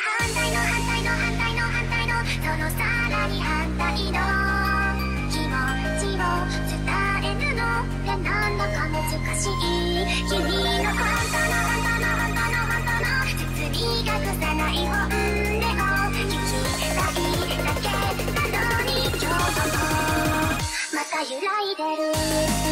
反対の反対の反対の反対のそのさらに反対の気持ちを伝えるのってなんだか難しい君の本当の本当の本当の本当の包み隠さない本音を聞きたいだけなのに今日もまた揺らいでる。